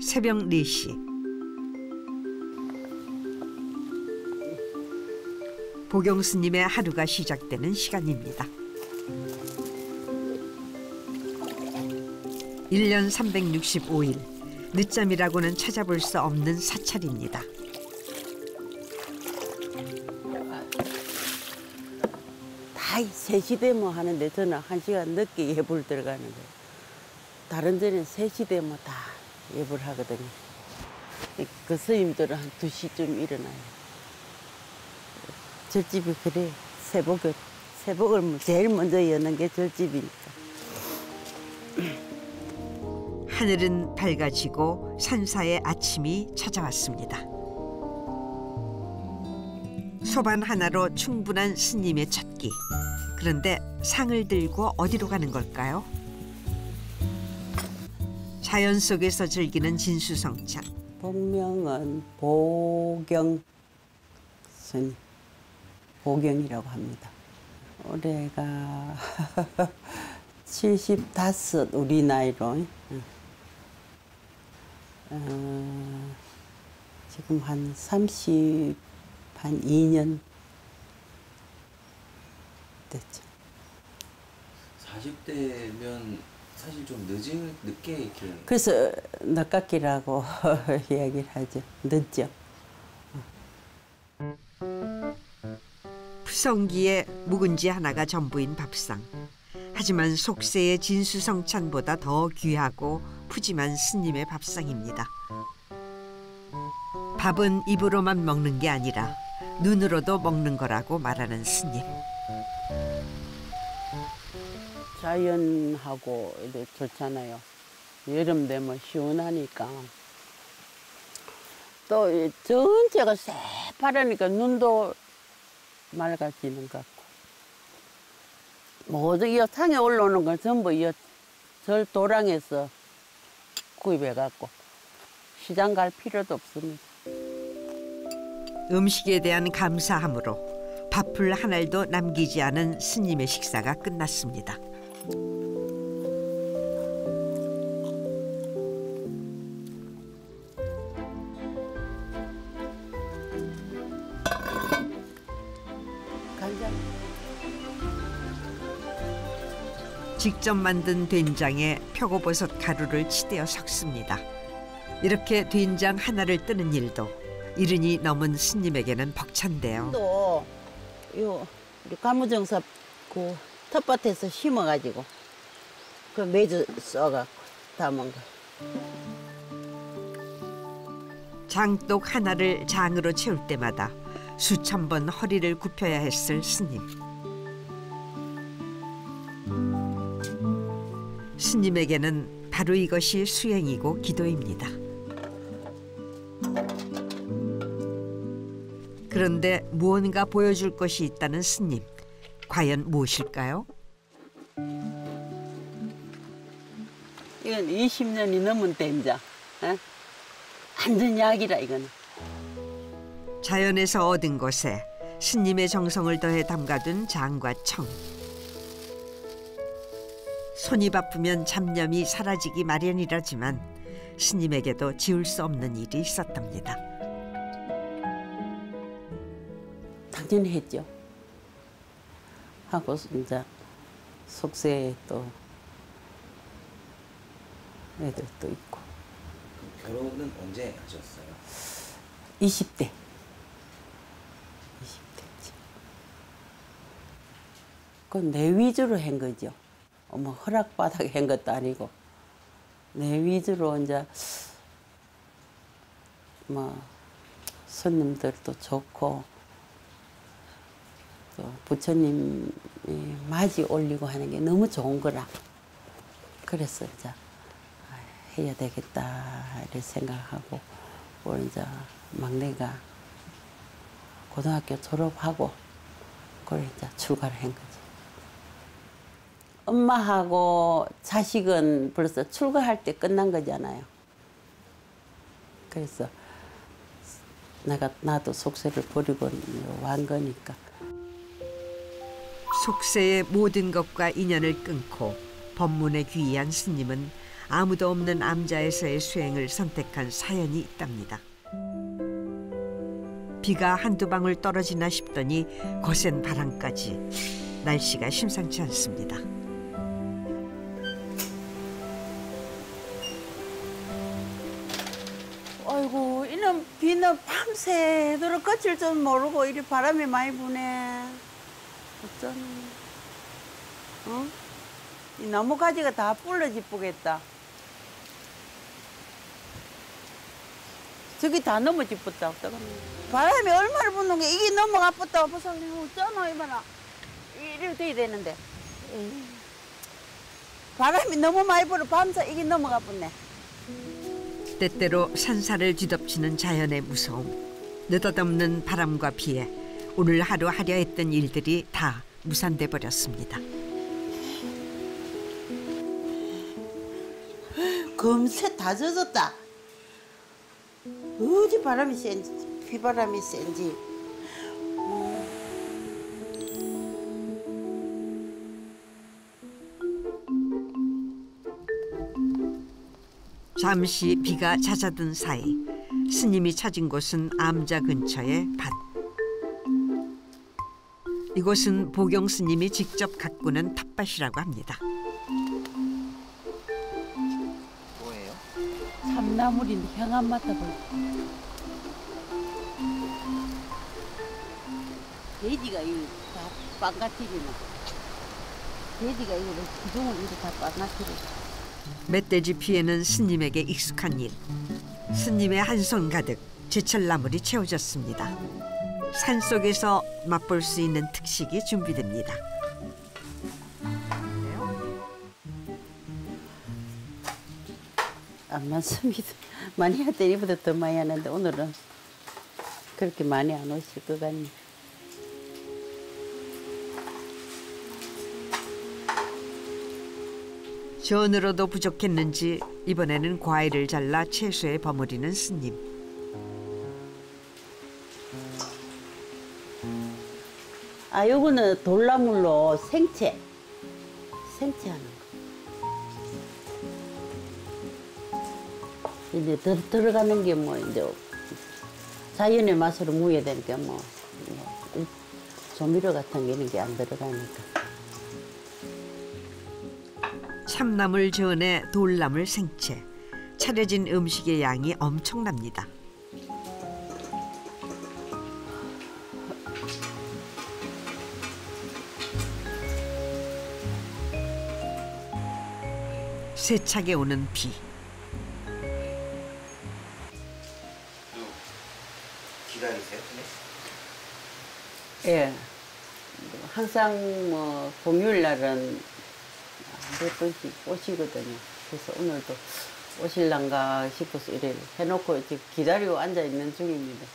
새벽 4시. 보경 스님의 하루가 시작되는 시간입니다. 1년 365일 늦잠이라고는 찾아볼 수 없는 사찰입니다. 다 3시 되면 하는데 저는 1시간 늦게 예불 들어가는 거예요. 다른 데는 3시 되면 다 예불 하거든요. 그 스님들은 한 2시쯤 일어나요. 절집이 그래. 새벽을, 새벽을 제일 먼저 여는 게 절집이니까. 하늘은 밝아지고 산사의 아침이 찾아왔습니다. 소반 하나로 충분한 스님의 첫끼. 그런데 상을 들고 어디로 가는 걸까요? 자연 속에서 즐기는 진수성찬. 본명은 보경 스님. 보경이라고 합니다. 올해가 75 우리 나이로 어, 지금 한 30, 한 2년 됐죠. 40대면 사실 좀 늦은 늦게 이렇게 그래서 늦깎이라고 이야기를 하죠. 늦죠. 푸성기에 묵은지 하나가 전부인 밥상. 하지만 속세의 진수성찬보다 더 귀하고 푸짐한 스님의 밥상입니다. 밥은 입으로만 먹는 게 아니라 눈으로도 먹는 거라고 말하는 스님. 자연하고 이렇게 좋잖아요. 여름 되면 시원하니까. 또이 전체가 새파라니까 눈도 맑아지는 것 같고. 모두 이 상에 올라오는 건 전부 이절 도랑에서 구입해갖고 시장 갈 필요도 없습니다. 음식에 대한 감사함으로 밥풀 한 알도 남기지 않은 스님의 식사가 끝났습니다. 직접 만든 된장에 표고버섯 가루를 치대어 섞습니다. 이렇게 된장 하나를 뜨는 일도 이른이 넘은 스님에게는 벅찬데요. 또, 요, 우리 가무정삽 그 텃밭에서 심어가지고, 그 매주 써갖고 담은 거. 장독 하나를 장으로 채울 때마다 수천 번 허리를 굽혀야 했을 스님. 스님에게는 바로 이것이 수행이고 기도입니다. 그런데 무언가 보여줄 것이 있다는 스님. 과연 무엇일까요? 이건 20년이 넘은 된장. 어? 완전 약이라, 이거는. 자연에서 얻은 것에 스님의 정성을 더해 담가둔 장과 청. 손이 바쁘면 잡념이 사라지기 마련이라지만 스님에게도 지울 수 없는 일이 있었답니다. 당연히 했죠. 하고 이제 속세에 또 애들도 있고 결혼은 언제 하셨어요? 20대 20대지. 그건 내 위주로 한 거죠. 뭐 허락받아 한 것도 아니고 내 위주로 이제 뭐 손님들도 좋고 또 부처님이 맞이 올리고 하는 게 너무 좋은 거라. 그래서 이제 아, 해야 되겠다 이렇게 생각하고 우리 이제 막내가 고등학교 졸업하고 그걸 이제 출가를 한 거지. 엄마하고 자식은 벌써 출가할 때 끝난 거잖아요. 그래서 내가 나도 속세를 버리고 완 거니까. 속세의 모든 것과 인연을 끊고 법문에 귀의한 스님은 아무도 없는 암자에서의 수행을 선택한 사연이 있답니다. 비가 한두 방울 떨어지나 싶더니 거센 바람까지 날씨가 심상치 않습니다. 아이고 이놈 비는 밤새도록 끝을 줄 모르고 이리 바람이 많이 부네. 어쩌니? 어? 이 나무 가지가 다 불러지 뿌겠다. 저기 다 넘어지 뻗다 어떡하나. 바람이 얼마나 부는 게 이게 넘어가 뻗다 벌써 어쩌노 이봐라. 이렇게 돼야 되는데. 바람이 너무 많이 불어 밤새 이게 넘어가 뻗네. 때때로 산사를 뒤덮치는 자연의 무서움, 느닷없는 바람과 비에 오늘 하루 하려 했던 일들이 다 무산돼 버렸습니다. 금세 다 젖었다. 어디 바람이 센지, 비바람이 센지. 잠시 비가 잦아든 사이 스님이 찾은 곳은 암자 근처의 밭. 이곳은 보경 스님이 직접 가꾸는 텃밭이라고 합니다. 뭐예요? 참나물인데 향안 맡아볼. 돼지가 이거 다 빵가티리나. 돼지가 이거를 기둥을 이렇게 다 빵가티리. 멧돼지 피해는 스님에게 익숙한 일. 스님의 한 손 가득 제철 나물이 채워졌습니다. 산 속에서 맛볼 수 있는 특식이 준비됩니다. 안 많습니다. 많이 할때 이보다 더 많이 하는데 오늘은 그렇게 많이 안 오실 것 같네. 전으로도 부족했는지 이번에는 과일을 잘라 채소에 버무리는 스님. 아, 요거는 돌나물로 생채. 생채 하는 거. 이제 들, 들어가는 게 뭐, 이제 자연의 맛으로 무야 되니까 뭐, 조미료 같은 게 이런 게 안 들어가니까. 참나물 전에 돌나물 생채. 차려진 음식의 양이 엄청납니다. 세차게 오는 비. 또 기다리세요? 네? 예. 항상 뭐, 공휴일 날은 몇 번씩 오시거든요. 그래서 오늘도 오실란가 싶어서 이래 해놓고 지금 기다리고 앉아 있는 중입니다.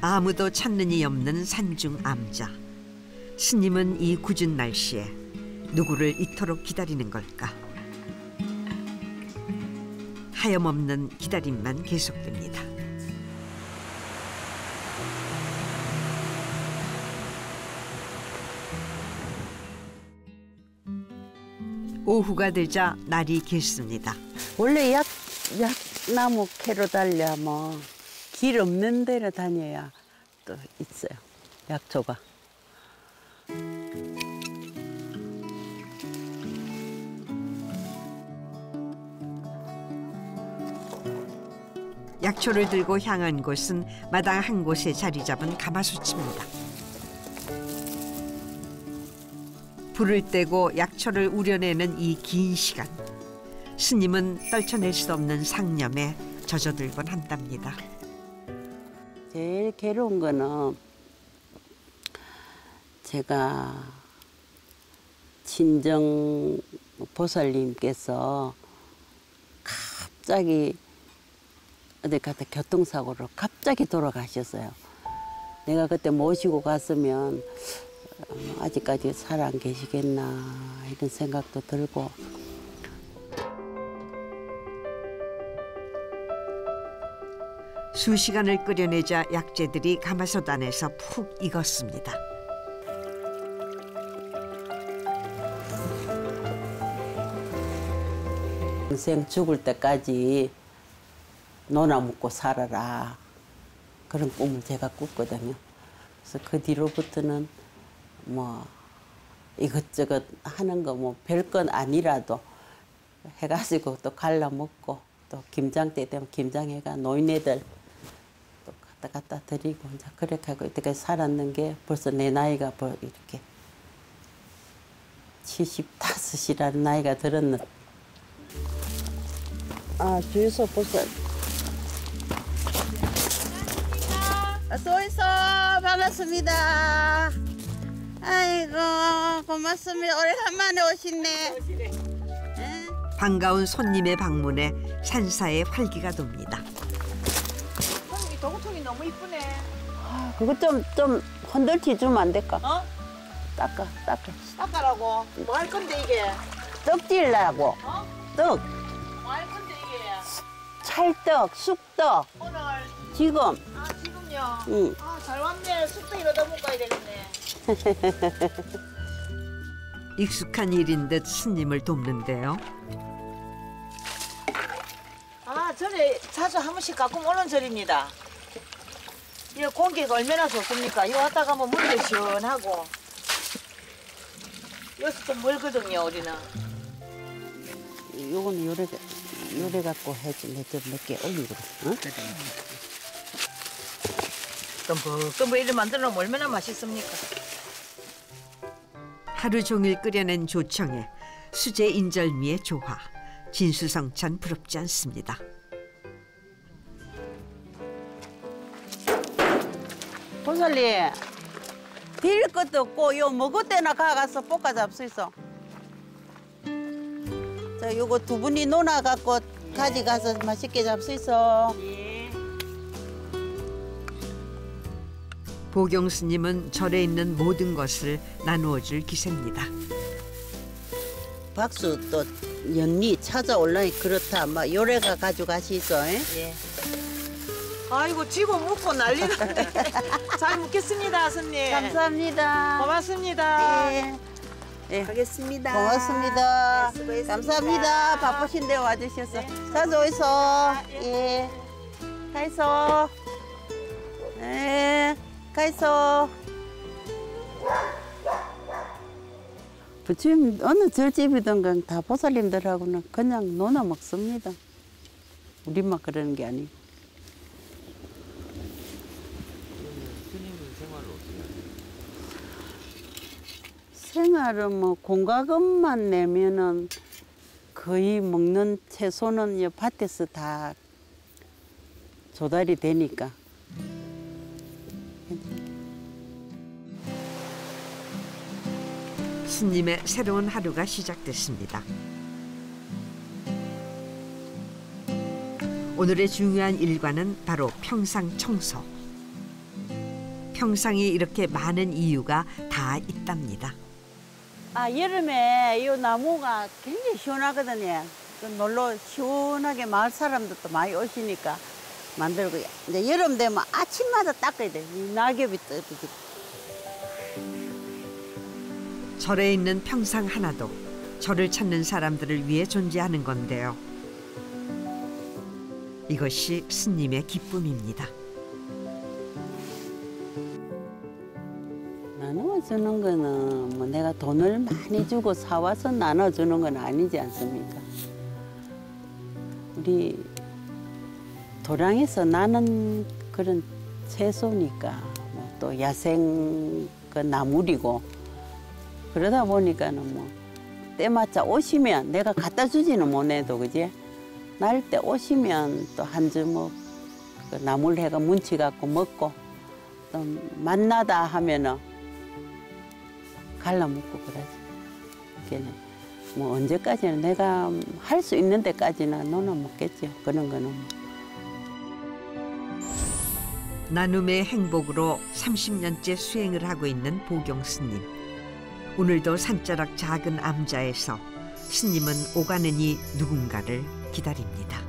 아무도 찾는 이 없는 산중 암자. 스님은 이 궂은 날씨에 누구를 이토록 기다리는 걸까? 하염없는 기다림만 계속됩니다. 오후가 되자 날이 길습니다. 원래 약, 약나무 캐러 달려면 길 없는 데로 다녀야 또 있어요. 약초가. 약초를 들고 향한 곳은 마당 한 곳에 자리 잡은 가마솥입니다. 불을 떼고 약초를 우려내는 이 긴 시간. 스님은 떨쳐낼 수 없는 상념에 젖어들곤 한답니다. 제일 괴로운 거는 제가 친정 보살님께서 갑자기 어디 갔다 교통사고로 갑자기 돌아가셨어요. 내가 그때 모시고 갔으면 어, 아직까지 살아 안 계시겠나 이런 생각도 들고 수시간을 끓여내자 약재들이 가마솥 안에서 푹 익었습니다. 평생 죽을 때까지 노나 먹고 살아라. 그런 꿈을 제가 꿨거든요. 그래서 그 뒤로부터는 뭐 이것저것 하는 거 뭐 별 건 아니라도 해가지고 또 갈라 먹고 또 김장 때 되면 김장해가 노인네들 또 갖다 갖다 드리고 이제 그렇게 하고 이렇게 살았는 게 벌써 내 나이가 벌 이렇게 75이라는 나이가 들었는 아 주유소 벌써 어서 있어 반갑습니다 아이고 고맙습니다 오래간만에 오시네 반가운 손님의 방문에 산사의 활기가 돕니다. 이 도구통이 너무 이쁘네. 아, 그거 좀 좀 흔들치 주면 안 될까 어? 닦아 닦아 닦아라고. 뭐 할 건데 이게? 떡 질라고 어? 떡 뭐 할 건데 이게? 찰떡 쑥떡 오늘 지금 아 지금요. 응. 아 잘 왔네. 쑥도 이러다 못 가야 되겠네. 익숙한 일인 듯 스님을 돕는데요. 아 전에 자주 한 번씩 가끔 오는 절입니다. 이 공기가 얼마나 좋습니까? 이거 왔다 가면 물도 시원하고. 여기서 좀 멀거든요 우리는. 요거는 요래 요래 갖고 해지 몇개 올리고 응? 끔뻑끔뻑 이렇게 만들어 놓으면 얼마나 맛있습니까? 하루 종일 끓여낸 조청에 수제 인절미의 조화. 진수성찬 부럽지 않습니다. 보살님 빌 것도 없고 요 먹을 때나 가가서 볶아 잡수 있어 자 요거 두 분이 논아 갖고 가져가서 맛있게 잡수 있어 보경 스님은 절에 있는 모든 것을 나누어 줄 기세입니다. 박수 또 연니 찾아올라니 그렇다 막 요래가 가져가시소 에? 예. 아이고 지고 묵고 난리 났네. 잘 먹겠습니다 손님. 감사합니다 고맙습니다. 예. 예. 가겠습니다. 고맙습니다. 네. 감사합니다. 바쁘신데 와주셔서. 자주 오이소. 예. 가이소. 예. 가이소. 부처님 어느 절집이든가 다 보살님들하고는 그냥 논아 먹습니다. 우리만 그러는 게 아니고. 생활은 뭐 공과금만 내면은 거의 먹는 채소는 이 밭에서 다 조달이 되니까. 스님의 새로운 하루가 시작됐습니다. 오늘의 중요한 일과는 바로 평상 청소. 평상이 이렇게 많은 이유가 다 있답니다. 아 여름에 이 나무가 굉장히 시원하거든요. 그 놀러 시원하게 마을 사람들도 많이 오시니까 만들고 이제 여름 되면 아침마다 닦아야 돼. 이 낙엽이 떨어지고. 절에 있는 평상 하나도 절을 찾는 사람들을 위해 존재하는 건데요. 이것이 스님의 기쁨입니다. 나눠주는 거는 뭐 내가 돈을 많이 주고 사와서 나눠주는 건 아니지 않습니까? 우리 도량에서 나는 그런 채소니까 뭐 또 야생 그 나물이고 그러다 보니까는 뭐 때마다 오시면 내가 갖다 주지는 못해도 그지? 날 때 오시면 또 한 주먹 그 나물 해가 문치 갖고 먹고 또 만나다 하면은 갈라 먹고 그러지. 그게는 뭐 언제까지는 내가 할 수 있는 데까지는 너는 먹겠죠. 그런 거는. 나눔의 행복으로 30년째 수행을 하고 있는 보경 스님. 오늘도 산자락 작은 암자에서 스님은 오가는이 누군가를 기다립니다.